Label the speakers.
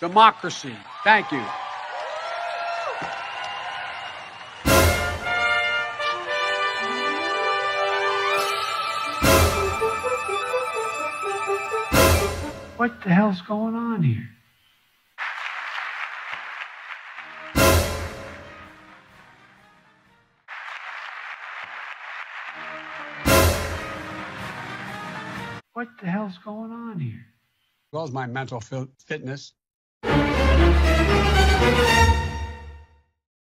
Speaker 1: democracy. Thank you. What the hell's going on here? What the hell's going on here? Well as my mental fitness. Thank you.